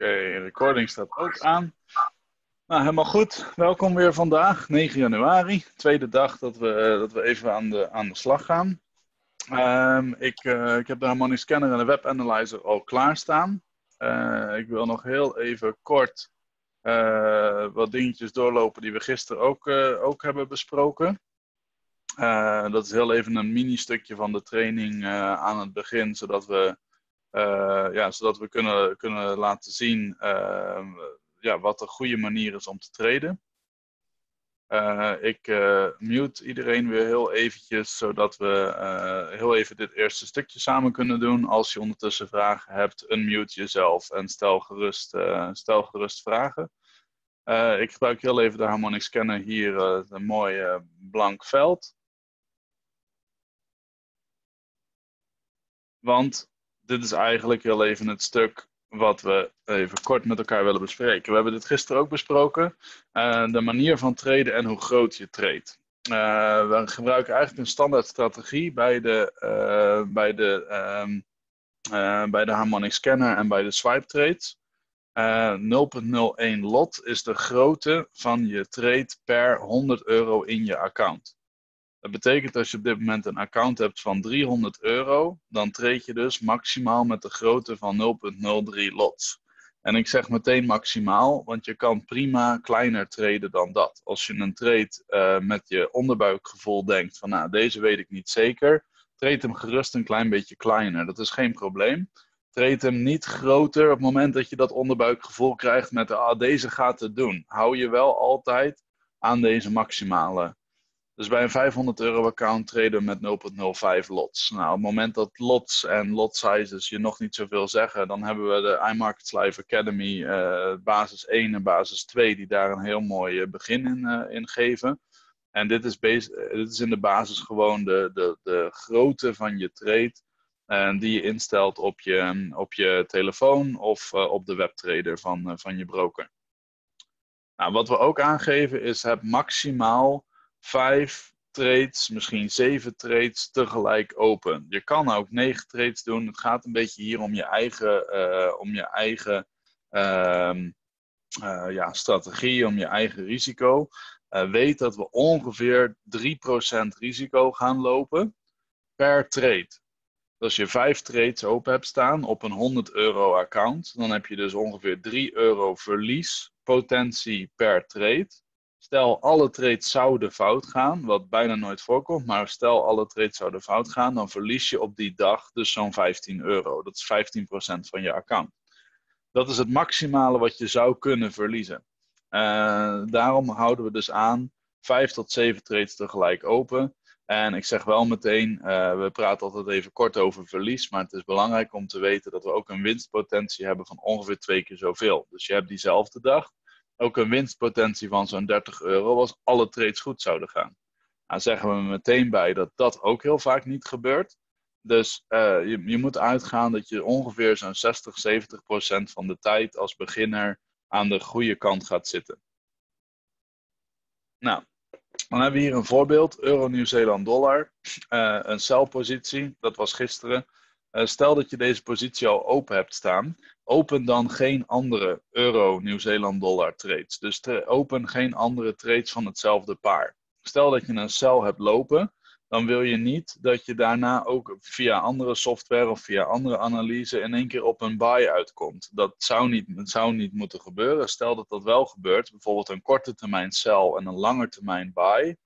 Oké, recording staat ook aan. Nou, helemaal goed. Welkom weer vandaag, 9 januari. Tweede dag dat we, eh, dat we even aan de, aan de slag gaan. Ehm, ik, uh, ik heb de Harmonic Scanner en de Web Analyzer al klaarstaan. Uh, ik wil nog heel even kort wat dingetjes doorlopen die we gisteren ook, ook hebben besproken. dat is heel even een mini-stukje van de training aan het begin, zodat we ja, zodat we kunnen, kunnen laten zien uh, ja, wat een goede manier is om te traden. Uh, ik mute iedereen weer heel eventjes, zodat we heel even dit eerste stukje samen kunnen doen. Als je ondertussen vragen hebt, unmute jezelf en stel gerust, stel gerust vragen. ik gebruik heel even de Harmonic Scanner hier, een mooi blank veld. Want dit is eigenlijk heel even het stuk wat we even kort met elkaar willen bespreken. We hebben dit gisteren ook besproken. Uh, de manier van treden en hoe groot je treedt. Uh, we gebruiken eigenlijk een standaard strategie bij de, uh, bij de, um, bij de harmonic scanner en bij de swipe trades. 0.01 lot is de grootte van je trade per 100 euro in je account. Dat betekent als je op dit moment een account hebt van 300 euro, dan treed je dus maximaal met de grootte van 0,03 lots. En ik zeg meteen maximaal, want je kan prima kleiner treden dan dat. Als je een trade uh, met je onderbuikgevoel denkt van nou, deze weet ik niet zeker, treed hem gerust een klein beetje kleiner. Dat is geen probleem. Treed hem niet groter op het moment dat je dat onderbuikgevoel krijgt met ah, deze gaat het doen. Hou je wel altijd aan deze maximale dus bij een 500 euro account traden met 0.05 lots. Nou, op het moment dat lots en lot sizes je nog niet zoveel zeggen, dan hebben we de iMarkets Live Academy uh, basis 1 en basis 2, die daar een heel mooi eh, begin in, uh, in geven. En dit is, dit is in de basis gewoon de, de, de grootte van je trade. En die je instelt op je, op je telefoon of op de webtrader van, van je broker. Nou, wat we ook aangeven is het maximaal vijf trades, misschien zeven trades tegelijk open. Je kan ook negen trades doen. Het gaat een beetje hier om je eigen, uh, om je eigen uh, uh, ja, strategie, om je eigen risico. Eh, weet dat we ongeveer 3% risico gaan lopen per trade. Als je vijf trades open hebt staan op een 100 euro account, dan heb je dus ongeveer 3 euro verlies potentie per trade. Stel alle trades zouden fout gaan, wat bijna nooit voorkomt, maar stel alle trades zouden fout gaan, dan verlies je op die dag dus zo'n 15 euro. Dat is 15% van je account. Dat is het maximale wat je zou kunnen verliezen. Uh, daarom houden we dus aan 5 tot 7 trades tegelijk open. En ik zeg wel meteen, uh, we praten altijd even kort over verlies, maar het is belangrijk om te weten dat we ook een winstpotentie hebben van ongeveer twee keer zoveel. Dus je hebt diezelfde dag ook een winstpotentie van zo'n 30 euro als alle trades goed zouden gaan. Nou zeggen we meteen bij dat dat ook heel vaak niet gebeurt. Dus uh, je, je, moet uitgaan dat je ongeveer zo'n 60, 70 procent van de tijd als beginner aan de goede kant gaat zitten. Nou, dan hebben we hier een voorbeeld. Euro Nieuw-Zeeland dollar. Uh, een sell-positie. Dat was gisteren. Uh, stel dat je deze positie al open hebt staan open dan geen andere euro Nieuw-Zeeland dollar trades. Dus open geen andere trades van hetzelfde paar. Stel dat je een cel hebt lopen, dan wil je niet dat je daarna ook via andere software of via andere analyse in één keer op een buy uitkomt. Dat zou niet, dat zou niet moeten gebeuren. Stel dat dat wel gebeurt, bijvoorbeeld een korte termijn cel en een lange termijn buy,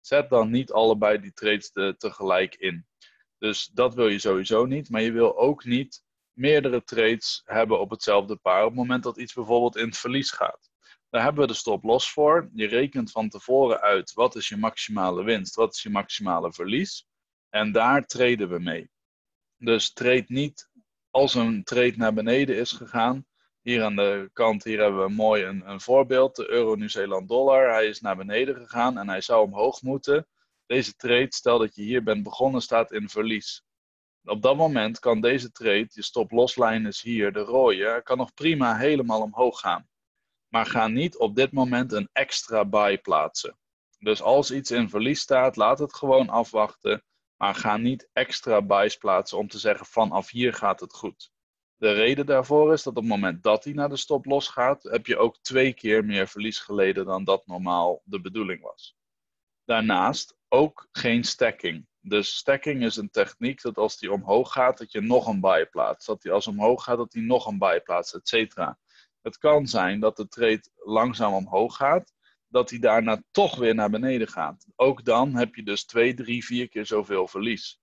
zet dan niet allebei die trades tegelijk in. Dus dat wil je sowieso niet, maar je wil ook niet meerdere trades hebben op hetzelfde paar op het moment dat iets bijvoorbeeld in het verlies gaat. Daar hebben we de stop loss voor. Je rekent van tevoren uit wat is je maximale winst, wat is je maximale verlies. En daar traden we mee. Dus trade niet als een trade naar beneden is gegaan. Hier aan de kant hier hebben we mooi een, een voorbeeld. De euro Nieuw-Zeeland dollar. Hij is naar beneden gegaan en hij zou omhoog moeten. Deze trade, stel dat je hier bent begonnen, staat in verlies. Op dat moment kan deze trade, je stop-loslijn is hier, de rode, kan nog prima helemaal omhoog gaan. Maar ga niet op dit moment een extra buy plaatsen. Dus als iets in verlies staat, laat het gewoon afwachten. Maar ga niet extra buys plaatsen om te zeggen vanaf hier gaat het goed. De reden daarvoor is dat op het moment dat hij naar de stop los gaat, heb je ook twee keer meer verlies geleden dan dat normaal de bedoeling was. Daarnaast ook geen stacking. Dus stacking is een techniek dat als die omhoog gaat, dat je nog een buy plaatst. Dat die als omhoog gaat, dat die nog een buy plaatst, et cetera. Het kan zijn dat de trade langzaam omhoog gaat, dat hij daarna toch weer naar beneden gaat. Ook dan heb je dus twee, drie, vier keer zoveel verlies.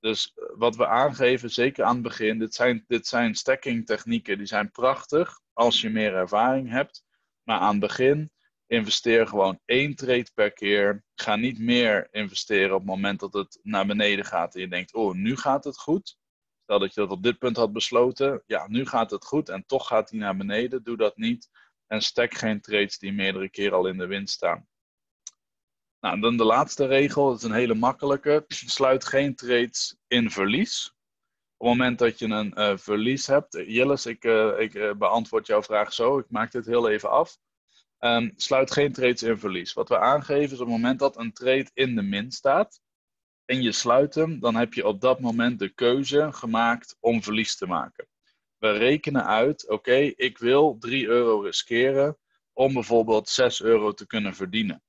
Dus eh, wat we aangeven, zeker aan het begin, dit zijn, dit zijn stacking technieken, die zijn prachtig als je meer ervaring hebt. Maar aan het begin, investeer gewoon één trade per keer. Ga niet meer investeren op het moment dat het naar beneden gaat en je denkt, oh, nu gaat het goed. Stel dat je dat op dit punt had besloten, ja, nu gaat het goed en toch gaat hij naar beneden. Doe dat niet en stack geen trades die meerdere keren al in de winst staan. Nou, dan de laatste regel, dat is een hele makkelijke. Sluit geen trades in verlies. Op het moment dat je een uh, verlies hebt, Jillis, ik, uh, ik beantwoord jouw vraag zo, ik maak dit heel even af. Um, sluit geen trades in verlies. Wat we aangeven is op het moment dat een trade in de min staat en je sluit hem, dan heb je op dat moment de keuze gemaakt om verlies te maken. We rekenen uit, oké, ik wil 3 euro riskeren om bijvoorbeeld 6 euro te kunnen verdienen.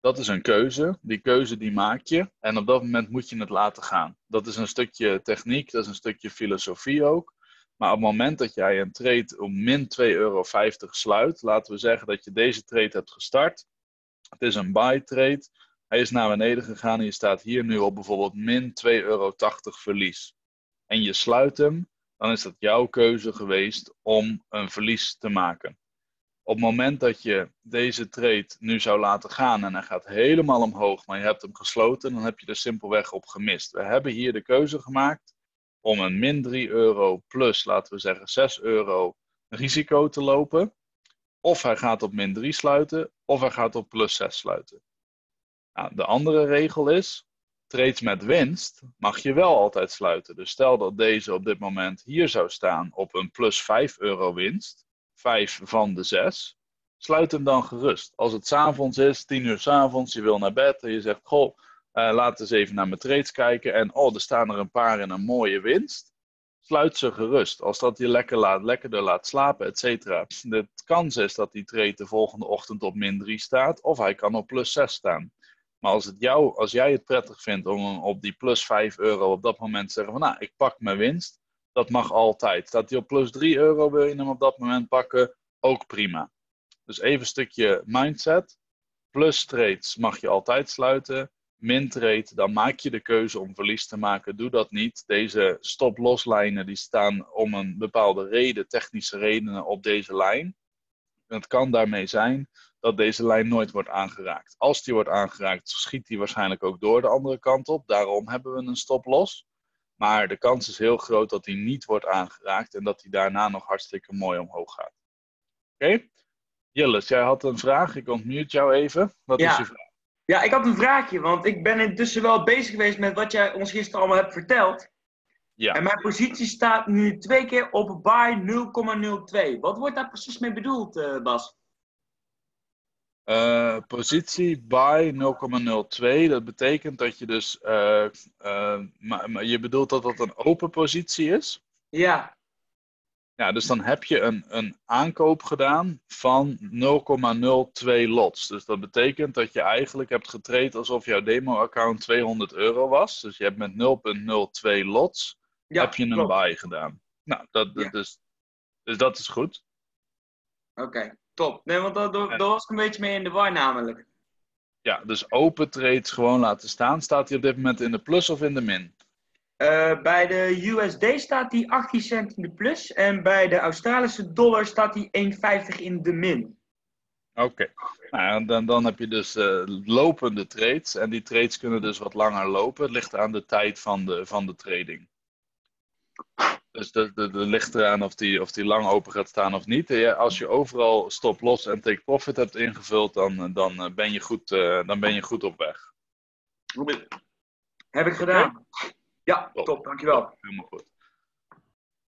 Dat is een keuze. Die keuze die maak je. En op dat moment moet je het laten gaan. Dat is een stukje techniek, dat is een stukje filosofie ook. Maar op het moment dat jij een trade om min 2,50 euro sluit, laten we zeggen dat je deze trade hebt gestart. Het is een buy trade. Hij is naar beneden gegaan en je staat hier nu op bijvoorbeeld min 2,80 euro verlies. En je sluit hem, dan is dat jouw keuze geweest om een verlies te maken. Op het moment dat je deze trade nu zou laten gaan en hij gaat helemaal omhoog, maar je hebt hem gesloten, dan heb je er simpelweg op gemist. We hebben hier de keuze gemaakt om een min 3 euro plus, laten we zeggen 6 euro risico te lopen. Of hij gaat op min 3 sluiten, of hij gaat op plus 6 sluiten. Nou, de andere regel is, trades met winst mag je wel altijd sluiten. Dus stel dat deze op dit moment hier zou staan op een plus 5 euro winst, 5 van de 6, sluit hem dan gerust. Als het s'avonds is, 10 uur s'avonds, je wil naar bed en je zegt, goh, laat eens even naar mijn trades kijken en oh, er staan er een paar in een mooie winst. Sluit ze gerust. Als dat je lekker laat, lekkerder laat slapen, et cetera. De kans is dat die trade de volgende ochtend op min 3 staat, of hij kan op plus 6 staan. Maar als, het jou, als jij het prettig vindt om op die plus 5 euro op dat moment te zeggen van nou, ik pak mijn winst, dat mag altijd. Staat hij op plus 3 euro, wil je hem op dat moment pakken, ook prima. Dus even een stukje mindset. Plus trades mag je altijd sluiten. Min trade, dan maak je de keuze om verlies te maken. Doe dat niet. Deze stop-losslijnen die staan om een bepaalde reden, technische redenen op deze lijn. het kan daarmee zijn dat deze lijn nooit wordt aangeraakt. Als die wordt aangeraakt, schiet die waarschijnlijk ook door de andere kant op. Daarom hebben we een stop-loss. Maar de kans is heel groot dat die niet wordt aangeraakt en dat die daarna nog hartstikke mooi omhoog gaat. Oké? Okay? Jillis, jij had een vraag. Ik ontmute jou even. Wat ja. is je vraag? Ja, ik had een vraagje, want ik ben intussen wel bezig geweest met wat jij ons gisteren allemaal hebt verteld. Ja. En mijn positie staat nu twee keer op buy 0,02. Wat wordt daar precies mee bedoeld, uh, Bas? Uh, positie by 0,02. Dat betekent dat je dus. Uh, maar, maar je bedoelt dat dat een open positie is? Ja. Ja, dus dan heb je een, een aankoop gedaan van 0,02 lots. Dus dat betekent dat je eigenlijk hebt getraind alsof jouw demo-account 200 euro was. Dus je hebt met 0,02 lots ja, heb je een klopt. buy gedaan. Nou, dat, Ja. dus, dus dat is goed. Oké, top. Nee, want daar, daar was ik een beetje mee in de war namelijk. Ja, dus open trades gewoon laten staan. Staat hij op dit moment in de plus of in de min? Eh, bij de USD staat die 18 cent in de plus. En bij de Australische dollar staat die 1,50 in de min. Oké, nou, dan, dan heb je dus eh, lopende trades. En die trades kunnen dus wat langer lopen. Het ligt aan de tijd van de, van de trading. Dus dat de, de ligt eraan of die, of die lang open gaat staan of niet. Ja, als je overal stop loss en take profit hebt ingevuld, dan, dan, eh, ben, je goed, eh, dan ben je goed op weg. Heb ik gedaan. Ja, Top. top, dankjewel. Helemaal goed.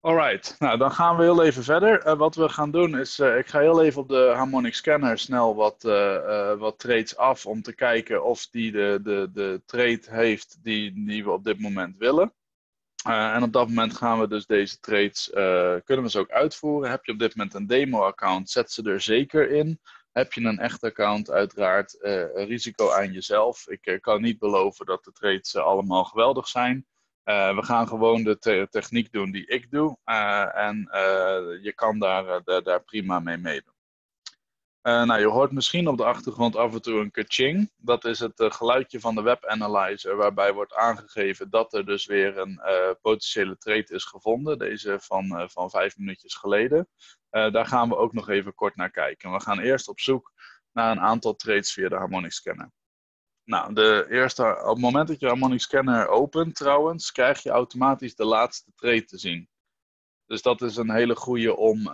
Alright, nou dan gaan we heel even verder. Eh, wat we gaan doen is, eh, ik ga heel even op de Harmonic Scanner snel wat, eh, wat trades af om te kijken of die de, de, de trade heeft die, die we op dit moment willen. En op dat moment gaan we dus deze trades, kunnen we ze ook uitvoeren. Heb je op dit moment een demo-account, zet ze er zeker in. Heb je een echt account, uiteraard risico aan jezelf. Ik kan niet beloven dat de trades allemaal geweldig zijn. We gaan gewoon de te techniek doen die ik doe. en je kan daar, daar prima mee meedoen. Nou, je hoort misschien op de achtergrond af en toe een kaching. Dat is het geluidje van de web analyzer, waarbij wordt aangegeven dat er dus weer een potentiële trade is gevonden. Deze van, van vijf minuutjes geleden. daar gaan we ook nog even kort naar kijken. We gaan eerst op zoek naar een aantal trades via de Harmonic Scanner. Nou, de eerste, op het moment dat je Harmonic Scanner opent trouwens, krijg je automatisch de laatste trade te zien. Dus dat is een hele goede om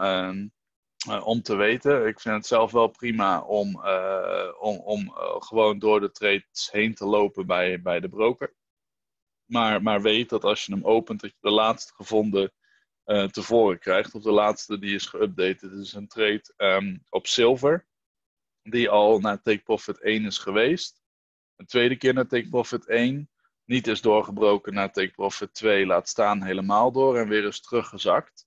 uh, om te weten. Ik vind het zelf wel prima om, uh, om, om uh, gewoon door de trades heen te lopen bij, bij de broker. Maar, maar weet dat als je hem opent, dat je de laatste gevonden tevoren krijgt. Of de laatste die is geüpdate. Dit is een trade um, op zilver. Die al naar take profit 1 is geweest. Tweede keer naar take profit 1. Niet is doorgebroken naar take profit 2. Laat staan helemaal door en weer is teruggezakt.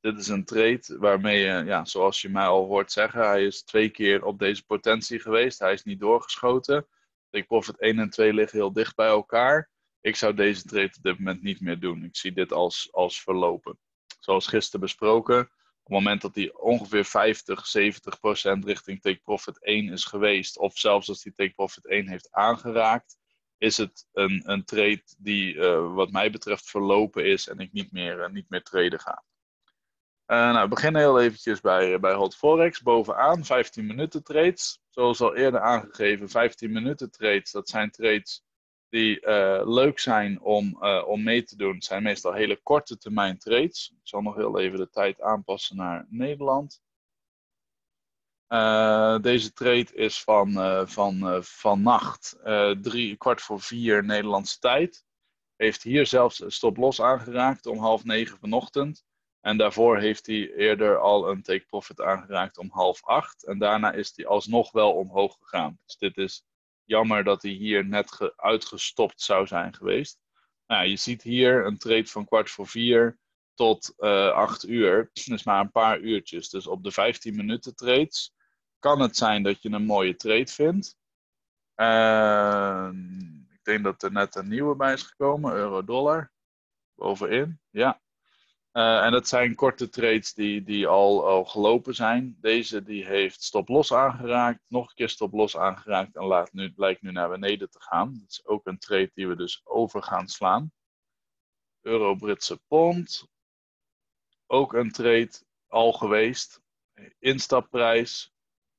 Dit is een trade waarmee je, ja, zoals je mij al hoort zeggen, hij is twee keer op deze potentie geweest. Hij is niet doorgeschoten. Take profit 1 en 2 liggen heel dicht bij elkaar. Ik zou deze trade op dit moment niet meer doen. Ik zie dit als, als verlopen. Zoals gisteren besproken, op het moment dat hij ongeveer 50, 70 procent richting take profit 1 is geweest, of zelfs als hij take profit 1 heeft aangeraakt, is het een, een trade die uh, wat mij betreft verlopen is en ik niet meer, uh, niet meer traden ga. Uh, nou, we beginnen heel eventjes bij, bij Hot Forex. Bovenaan 15 minuten trades. Zoals al eerder aangegeven, 15 minuten trades. Dat zijn trades die uh, leuk zijn om, uh, om mee te doen. Zijn meestal hele korte termijn trades. Ik zal nog heel even de tijd aanpassen naar Nederland. deze trade is van, van, van nacht, drie, kwart voor vier Nederlandse tijd. Heeft hier zelfs stop los aangeraakt om half negen vanochtend. En daarvoor heeft hij eerder al een take profit aangeraakt om half acht. En daarna is hij alsnog wel omhoog gegaan. Dus dit is jammer dat hij hier net uitgestopt zou zijn geweest. Nou, je ziet hier een trade van kwart voor vier tot uh, acht uur. Dus maar een paar uurtjes. Dus op de 15 minuten trades kan het zijn dat je een mooie trade vindt. Uh, ik denk dat er net een nieuwe bij is gekomen, euro-dollar. Bovenin, ja. Uh, en dat zijn korte trades die, die al, al gelopen zijn. Deze die heeft stop-los aangeraakt, nog een keer stop-los aangeraakt en laat nu, lijkt nu naar beneden te gaan. Dat is ook een trade die we dus over gaan slaan. Euro-Britse pond. Ook een trade al geweest. Instapprijs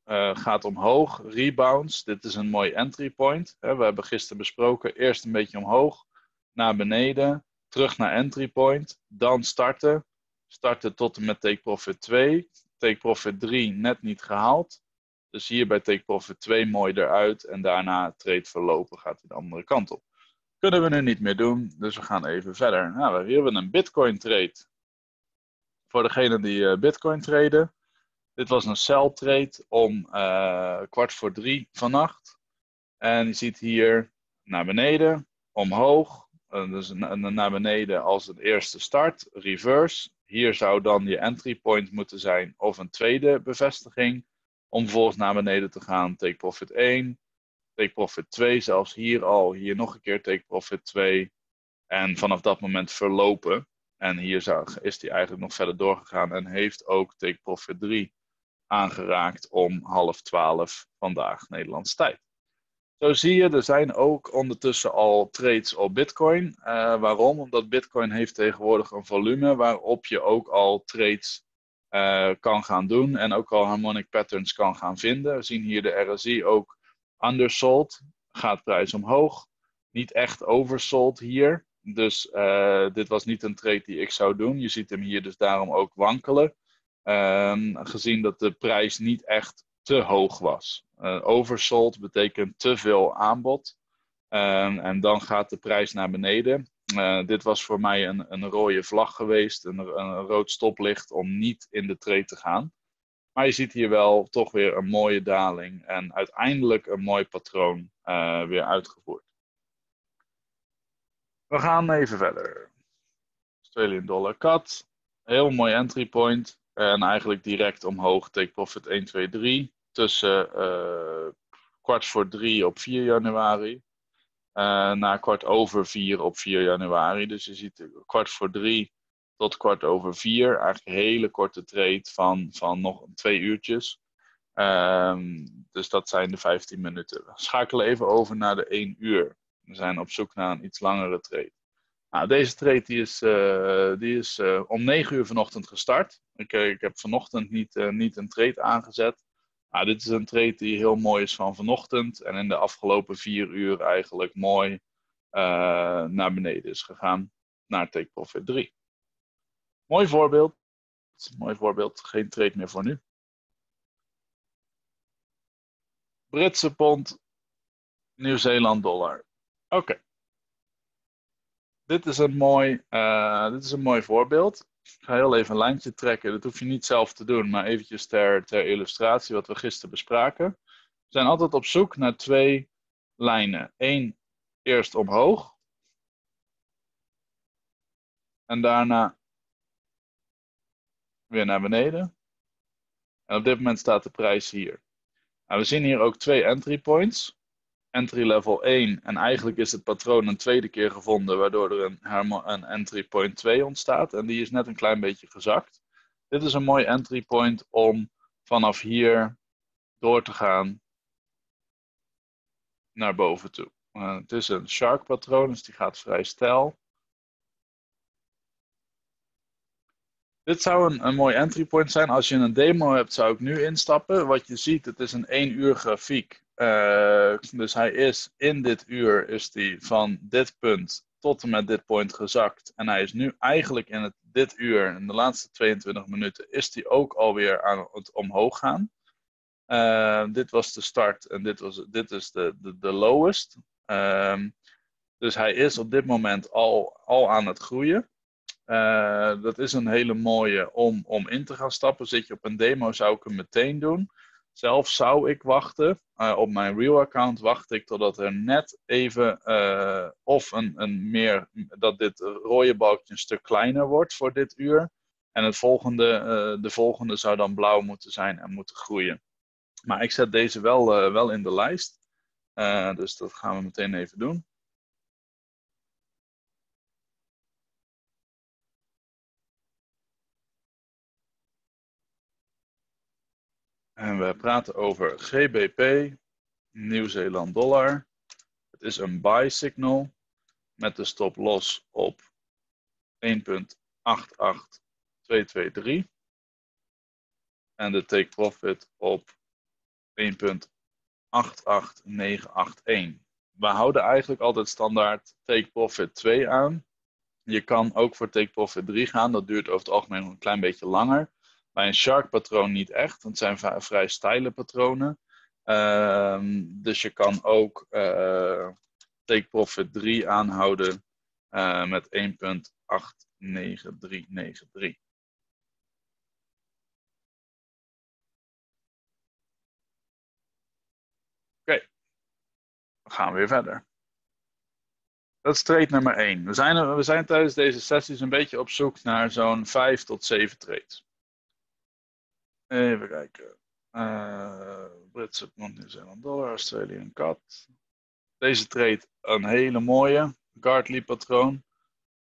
uh, gaat omhoog. Rebounds. Dit is een mooi entry point. we hebben gisteren besproken. Eerst een beetje omhoog, naar beneden terug naar entry point, dan starten. Starten tot en met take profit 2. Take profit 3 net niet gehaald. Dus hier bij take profit 2 mooi eruit en daarna trade verlopen gaat hij de andere kant op. Kunnen we nu niet meer doen, dus we gaan even verder. Nou, hier hebben we een bitcoin trade. Voor degenen die uh, bitcoin traden. Dit was een sell trade om uh, kwart voor drie vannacht. En je ziet hier naar beneden, omhoog, dus naar beneden als een eerste start, reverse. Hier zou dan je entry point moeten zijn of een tweede bevestiging. Om vervolgens naar beneden te gaan, take profit 1, take profit 2, zelfs hier al, hier nog een keer take profit 2. En vanaf dat moment verlopen. En hier is hij eigenlijk nog verder doorgegaan en heeft ook take profit 3 aangeraakt om half 12 vandaag Nederlands tijd. Zo zie je, er zijn ook ondertussen al trades op Bitcoin. Uh, waarom? Omdat Bitcoin heeft tegenwoordig een volume waarop je ook al trades uh, kan gaan doen en ook al harmonic patterns kan gaan vinden. We zien hier de RSI ook undersold, gaat prijs omhoog. Niet echt oversold hier. Dus uh, dit was niet een trade die ik zou doen. Je ziet hem hier dus daarom ook wankelen. Ehm, gezien dat de prijs niet echt te hoog was. Uh, oversold betekent te veel aanbod. En dan gaat de prijs naar beneden. Uh, dit was voor mij een, een rode vlag geweest, een, een, rood stoplicht om niet in de trade te gaan. Maar je ziet hier wel toch weer een mooie daling en uiteindelijk een mooi patroon uh, weer uitgevoerd. We gaan even verder. Australian dollar cut. Heel mooi entry point. En eigenlijk direct omhoog, take profit 1, 2, 3. Tussen uh, kwart voor 3 op 4 januari. Uh, naar kwart over 4 op 4 januari. Dus je ziet kwart voor 3 tot kwart over 4. Eigenlijk een hele korte trade van, van nog twee uurtjes. Um, dus dat zijn de 15 minuten. We schakelen even over naar de 1 uur. We zijn op zoek naar een iets langere trade. Nou, deze trade die is, uh, die is om 9 uur vanochtend gestart. Ik, ik heb vanochtend niet, niet een trade aangezet. Nou, dit is een trade die heel mooi is van vanochtend. En in de afgelopen 4 uur eigenlijk mooi naar beneden is gegaan. Naar take profit 3. Mooi voorbeeld. Mooi voorbeeld. Geen trade meer voor nu. Britse pond, Nieuw-Zeeland dollar. Oké. Dit, is een mooi, uh, dit is een mooi voorbeeld. Ik ga heel even een lijntje trekken. Dat hoef je niet zelf te doen, maar eventjes ter, ter illustratie wat we gisteren bespraken. We zijn altijd op zoek naar twee lijnen. Eén eerst omhoog. En daarna weer naar beneden. En op dit moment staat de prijs hier. Nou, we zien hier ook twee entry points. Entry level 1 en eigenlijk is het patroon een tweede keer gevonden waardoor er een, een entry point 2 ontstaat en die is net een klein beetje gezakt. Dit is een mooi entry point om vanaf hier door te gaan naar boven toe. Uh, het is een shark patroon, dus die gaat vrij stijl. Dit zou een, een mooi entry point zijn. Als je een demo hebt, zou ik nu instappen. Wat je ziet, het is een 1 uur grafiek. Uh, dus hij is in dit uur is die van dit punt tot en met dit punt gezakt. En hij is nu eigenlijk in het, dit uur, in de laatste 22 minuten, is hij ook alweer aan het omhoog gaan. Uh, dit was de start en dit, was, dit is de, de, de lowest. Uh, dus hij is op dit moment al, al aan het groeien. Uh, dat is een hele mooie om, om in te gaan stappen. Zit je op een demo, zou ik hem meteen doen. Zelf zou ik wachten. Uh, op mijn real account wacht ik totdat er net even uh, of een, een meer dat dit rode balkje een stuk kleiner wordt voor dit uur. En het volgende, de volgende zou dan blauw moeten zijn en moeten groeien. Maar ik zet deze wel, wel in de lijst. dus dat gaan we meteen even doen. En we praten over GBP, Nieuw-Zeeland dollar. Het is een buy signal met de stop loss op 1.88223 en de take profit op 1.88981. We houden eigenlijk altijd standaard take profit 2 aan. Je kan ook voor take profit 3 gaan, dat duurt over het algemeen een klein beetje langer. Bij een shark patroon niet echt, want het zijn vrij steile patronen. Uh, dus je kan ook uh, take profit 3 aanhouden uh, met 1.89393. Oké, we gaan weer verder. Dat is trade nummer 1. We zijn, we zijn tijdens deze sessies een beetje op zoek naar zo'n 5 tot 7 trades. Even kijken. Uh, Britse pond, Nieuw-Zeeland dollar, Australian cat. Deze trade een hele mooie. Gartley patroon.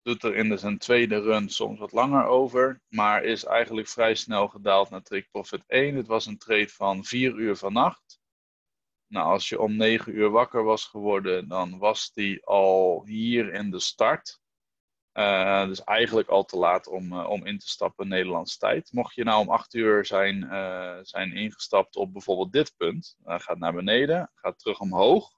Doet er in zijn tweede run soms wat langer over. Maar is eigenlijk vrij snel gedaald naar take profit 1. Dit was een trade van 4 uur vannacht. Nou, als je om 9 uur wakker was geworden, dan was die al hier in de start. Uh, dus eigenlijk al te laat om, uh, om in te stappen Nederlandse tijd. Mocht je nou om 8 uur zijn, uh, zijn ingestapt op bijvoorbeeld dit punt, gaat naar beneden, gaat terug omhoog,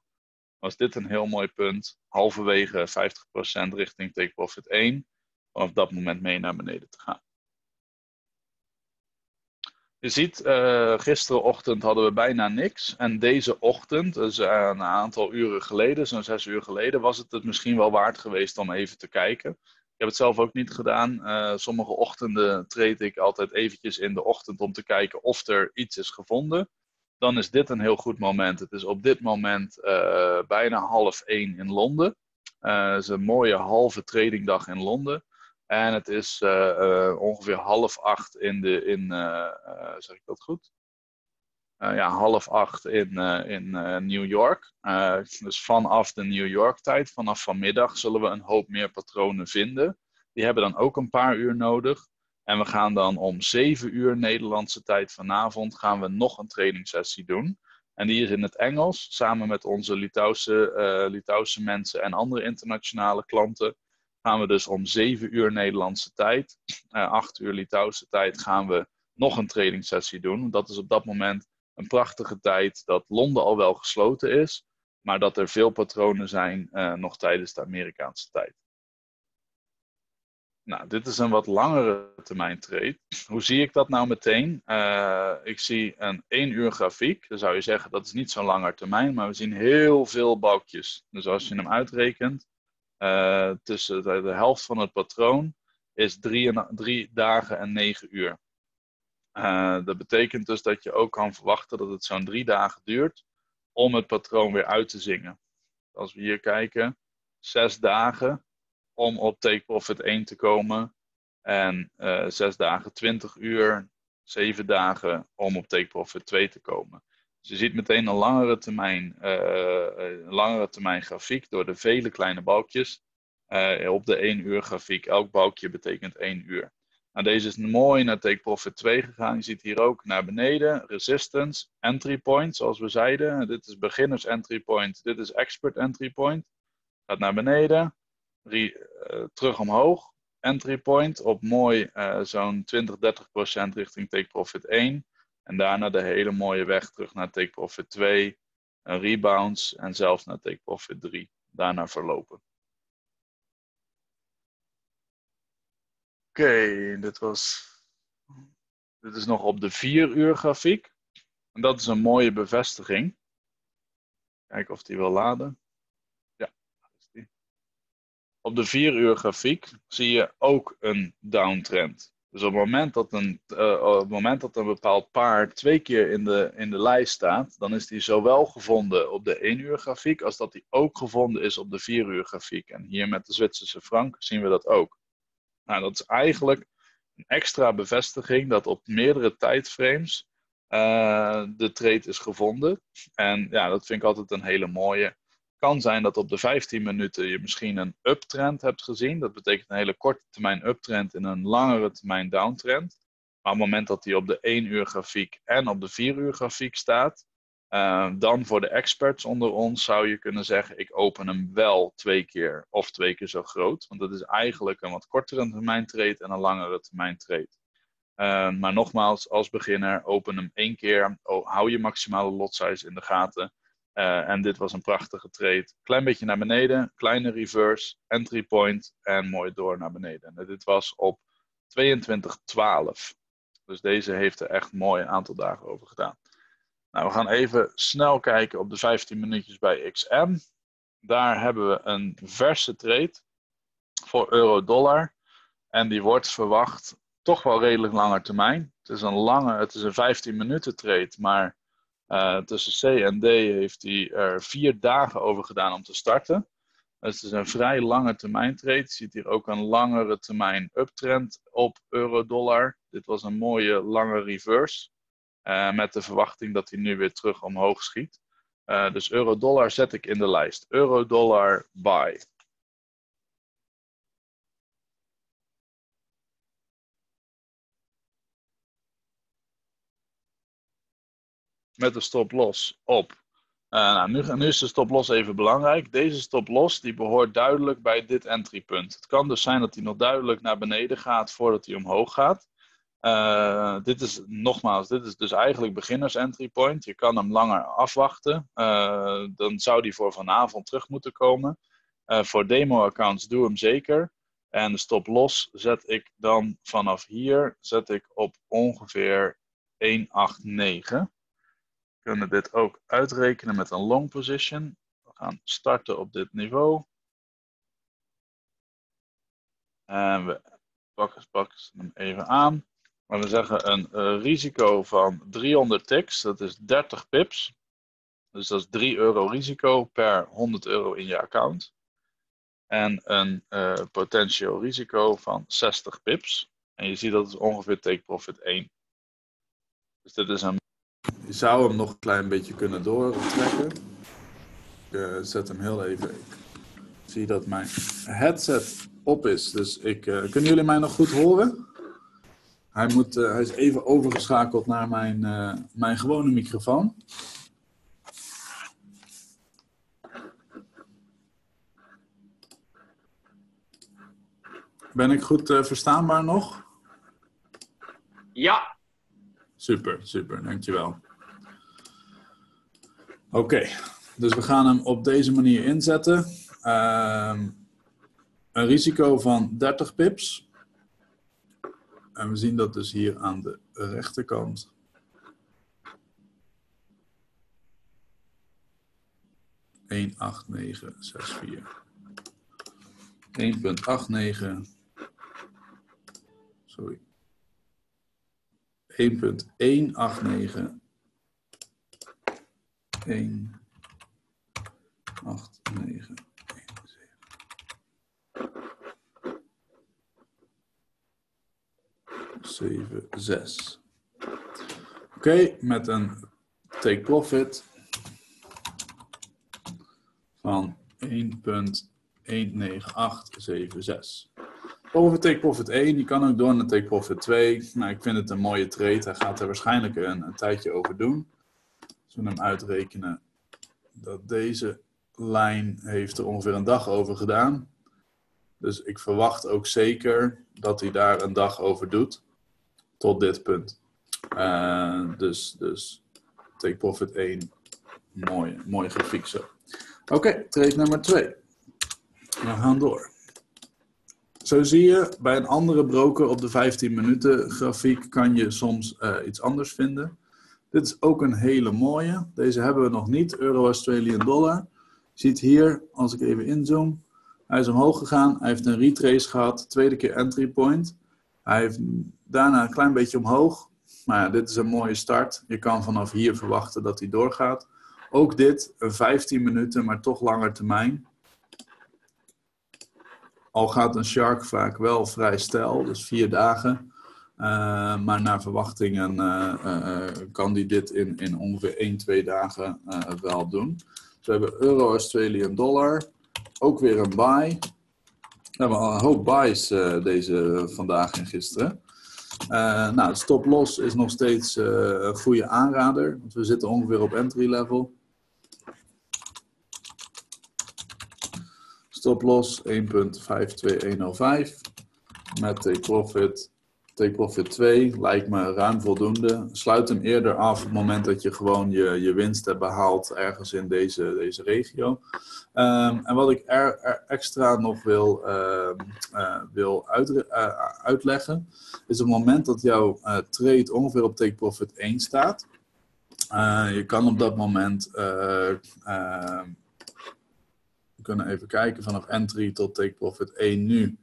was dit een heel mooi punt. Halverwege 50% richting take profit 1, vanaf dat moment mee naar beneden te gaan. Je ziet, gisterenochtend hadden we bijna niks. En deze ochtend, dus een aantal uren geleden, zo'n zes uur geleden, was het het misschien wel waard geweest om even te kijken. Ik heb het zelf ook niet gedaan. Uh, sommige ochtenden treed ik altijd eventjes in de ochtend om te kijken of er iets is gevonden. Dan is dit een heel goed moment. Het is op dit moment uh, bijna half één in Londen. Uh, het is een mooie halve tradingdag in Londen. En het is eh, eh, ongeveer half acht in de, in, uh, zeg ik dat goed? ja, half acht in, in New York. dus vanaf de New York tijd, vanaf vanmiddag, zullen we een hoop meer patronen vinden. Die hebben dan ook een paar uur nodig. En we gaan dan om 7 uur Nederlandse tijd vanavond gaan we nog een trainingssessie doen. En die is in het Engels, samen met onze Litouwse, Litouwse mensen en andere internationale klanten. Gaan we dus om 7 uur Nederlandse tijd, uh, eh, 8 uur Litouwse tijd, gaan we nog een trainingssessie doen. Dat is op dat moment een prachtige tijd dat Londen al wel gesloten is, maar dat er veel patronen zijn uh, nog tijdens de Amerikaanse tijd. Nou, dit is een wat langere termijn trade. Hoe zie ik dat nou meteen? Uh, ik zie een 1 uur grafiek. Dan zou je zeggen dat is niet zo'n lange termijn, maar we zien heel veel balkjes. Dus als je hem uitrekent, uh, tussen de, helft van het patroon is 3 dagen en 9 uur. Uh, dat betekent dus dat je ook kan verwachten dat het zo'n 3 dagen duurt om het patroon weer uit te zingen. Als we hier kijken, 6 dagen om op Take Profit 1 te komen. En uh, 6 dagen 20 uur, 7 dagen om op Take Profit 2 te komen. Je ziet meteen een langere termijn, een langere termijn grafiek door de vele kleine balkjes. Uh, op de 1 uur grafiek, elk balkje betekent 1 uur. Nou, deze is mooi naar Take Profit 2 gegaan. Je ziet hier ook naar beneden, resistance, entry point, zoals we zeiden. Dit is beginners entry point, dit is expert entry point. Gaat naar beneden, terug omhoog. Entry point op mooi zo'n 20, 30 procent richting Take Profit 1. En daarna de hele mooie weg terug naar Take Profit 2. Een rebounds en zelfs naar Take Profit 3. Daarna verlopen. Oké, dit was. Dit is nog op de 4 uur grafiek. En dat is een mooie bevestiging. Kijken of die wil laden. Op de 4 uur grafiek zie je ook een downtrend. Dus op het moment dat een, uh, op het moment dat een bepaald paar twee keer in de, in de lijst staat, dan is die zowel gevonden op de 1 uur grafiek als dat die ook gevonden is op de 4 uur grafiek. En hier met de Zwitserse frank zien we dat ook. Nou, dat is eigenlijk een extra bevestiging dat op meerdere tijdframes uh, de trade is gevonden. En ja, dat vind ik altijd een hele mooie kan zijn dat op de 15 minuten je misschien een uptrend hebt gezien. Dat betekent een hele korte termijn uptrend en een langere termijn downtrend. Maar op het moment dat die op de 1 uur grafiek en op de 4 uur grafiek staat, uh, dan voor de experts onder ons zou je kunnen zeggen: ik open hem wel twee keer of twee keer zo groot. Want dat is eigenlijk een wat kortere termijn trade en een langere termijn trade. Uh, maar nogmaals, als beginner, open hem één keer. Oh, hou je maximale lot size in de gaten. Uh, en dit was een prachtige trade. Klein beetje naar beneden, kleine reverse, entry point en mooi door naar beneden. En dit was op 22.12. Dus deze heeft er echt mooi een aantal dagen over gedaan. Nou, we gaan even snel kijken op de 15 minuutjes bij XM. Daar hebben we een verse trade voor euro-dollar. En die wordt verwacht toch wel redelijk langer termijn. Het is een lange, het is een 15 minuten trade, maar uh, tussen C en D heeft hij er vier dagen over gedaan om te starten. Dus het is een vrij lange termijn trade. Je ziet hier ook een langere termijn uptrend op euro-dollar. Dit was een mooie lange reverse. Uh, met de verwachting dat hij nu weer terug omhoog schiet. Uh, dus euro-dollar zet ik in de lijst. Euro-dollar buy. Met de stop los op. Uh, nou, nu, is de stop los even belangrijk. Deze stop los die behoort duidelijk bij dit entrypunt. Het kan dus zijn dat hij nog duidelijk naar beneden gaat voordat hij omhoog gaat. Uh, dit is nogmaals, dit is dus eigenlijk beginners entry point. Je kan hem langer afwachten. Uh, dan zou die voor vanavond terug moeten komen. voor demo accounts doe hem zeker. En de stop los zet ik dan vanaf hier zet ik op ongeveer 189 kunnen dit ook uitrekenen met een long position. We gaan starten op dit niveau. En we pakken, pakken hem even aan. Maar we zeggen een uh, risico van 300 ticks, dat is 30 pips. Dus dat is 3 euro risico per 100 euro in je account. en een uh, potentieel risico van 60 pips. En je ziet dat het ongeveer take profit 1. Dus dit is een. Je zou hem nog een klein beetje kunnen doortrekken. Ik uh, zet hem heel even. Ik zie dat mijn headset op is. Dus ik, uh, kunnen jullie mij nog goed horen? Hij, moet, hij is even overgeschakeld naar mijn, mijn gewone microfoon. Ben ik goed verstaanbaar nog? Ja. Super, super, dankjewel. Oké, dus we gaan hem op deze manier inzetten. Uh, een risico van 30 pips. En we zien dat dus hier aan de rechterkant. Eén acht negen zes vier. 1.89 sorry. 1.189 1 8 9 7 6 Oké, met een take profit van 1.19876. Over take profit 1, die kan ook door naar take profit 2. Nou, ik vind het een mooie trade. Hij gaat er waarschijnlijk een, tijdje over doen. Als we hem uitrekenen dat deze lijn heeft er ongeveer een dag over gedaan. Dus ik verwacht ook zeker dat hij daar een dag over doet. Tot dit punt. Uh, dus, dus take profit 1. Mooi, mooi grafiek zo. Oké, trade nummer 2. We gaan door. Zo zie je, bij een andere broker op de 15 minuten grafiek kan je soms uh, iets anders vinden. Dit is ook een hele mooie. Deze hebben we nog niet, Euro-Australian Dollar. Je ziet hier, als ik even inzoom, hij is omhoog gegaan. Hij heeft een retrace gehad, tweede keer entry point. Hij heeft daarna een klein beetje omhoog. Maar ja, dit is een mooie start. Je kan vanaf hier verwachten dat hij doorgaat. Ook dit, een 15 minuten, maar toch langer termijn. Al gaat een shark vaak wel vrij stijl, dus vier dagen. Uh, maar naar verwachtingen uh, uh, kan die dit in, in ongeveer 1, 2 dagen wel doen. We hebben euro, Australian dollar. Ook weer een buy. We hebben al een hoop buys deze vandaag en gisteren. nou, stop loss is nog steeds een goede aanrader. Want we zitten ongeveer op entry level. Stop loss 1.52105 met take profit, take profit 2 lijkt me ruim voldoende. Sluit hem eerder af op het moment dat je gewoon je, je winst hebt behaald ergens in deze, deze regio. Um, en wat ik extra nog wil, uh, uh, wil uh, uitleggen, is het moment dat jouw uh, trade ongeveer op take profit 1 staat. je kan op dat moment kunnen even kijken vanaf entry tot take profit 1 nu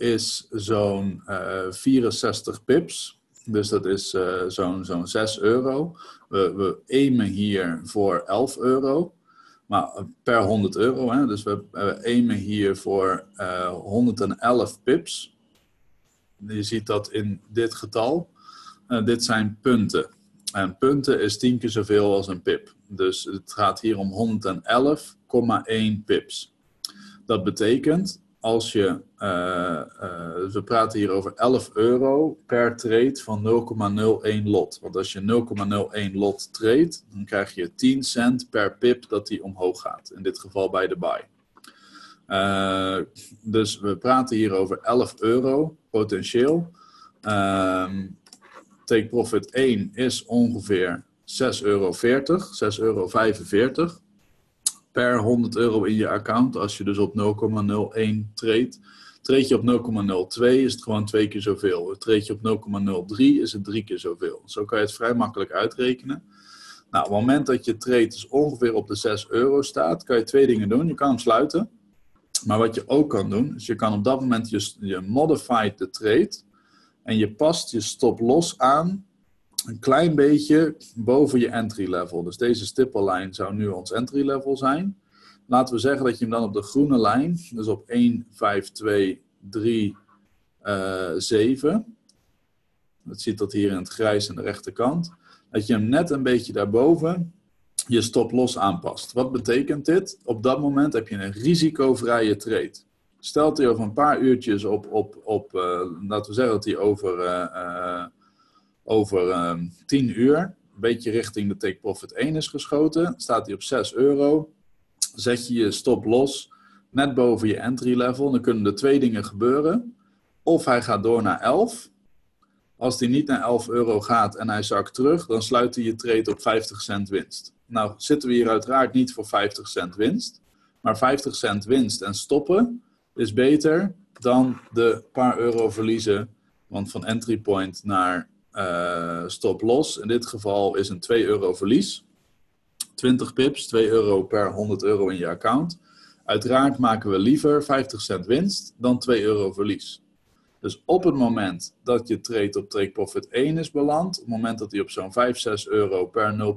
is zo'n uh, eh, 64 pips. Dus dat is uh, zo'n zo'n 6 euro. We, we aimen hier voor 11 euro. Maar eh, per 100 euro. Hè? Dus we, we aimen hier voor uh, 111 pips. Je ziet dat in dit getal. Dit zijn punten. En punten is 10 keer zoveel als een pip. Dus het gaat hier om 111,1 pips. Dat betekent, als je, uh, uh, we praten hier over 11 euro per trade van 0,01 lot. Want als je 0,01 lot trade, dan krijg je 10 cent per pip dat die omhoog gaat. In dit geval bij de buy. Uh, dus we praten hier over 11 euro potentieel. Ehm, take profit 1 is ongeveer 6,40 euro, 6,45 euro per 100 euro in je account. Als je dus op 0,01 treedt. Treed je op 0,02 is het gewoon twee keer zoveel. Treed je op 0,03 is het drie keer zoveel. Zo kan je het vrij makkelijk uitrekenen. Nou, op het moment dat je trade dus ongeveer op de 6 euro staat, kan je twee dingen doen. Je kan hem sluiten. Maar wat je ook kan doen, is je kan op dat moment je, je modified de trade. En je past je stop los aan een klein beetje boven je entry level. Dus deze stippellijn zou nu ons entry level zijn. Laten we zeggen dat je hem dan op de groene lijn, dus op 1, 5, 2, 3, uh, 7. Dat ziet dat hier in het grijs aan de rechterkant. Dat je hem net een beetje daarboven je stop los aanpast. Wat betekent dit? Op dat moment heb je een risicovrije trade. Stelt hij over een paar uurtjes op, op, op uh, laten we zeggen dat hij over, uh, uh, over 10 uur, een beetje richting de take profit 1 is geschoten, staat hij op 6 euro. Zet je je stop los, net boven je entry level. Dan kunnen er twee dingen gebeuren. Of hij gaat door naar 11. Als hij niet naar 11 euro gaat en hij zakt terug, dan sluit hij je trade op 50 cent winst. Nou zitten we hier uiteraard niet voor 50 cent winst. Maar 50 cent winst en stoppen is beter dan de paar euro verliezen. Want van entry point naar uh, stop loss, in dit geval is een 2 euro verlies. 20 pips, 2 euro per 100 euro in je account. Uiteraard maken we liever 50 cent winst dan 2 euro verlies. Dus op het moment dat je trade op take profit 1 is beland, op het moment dat hij op zo'n 5, 6 euro per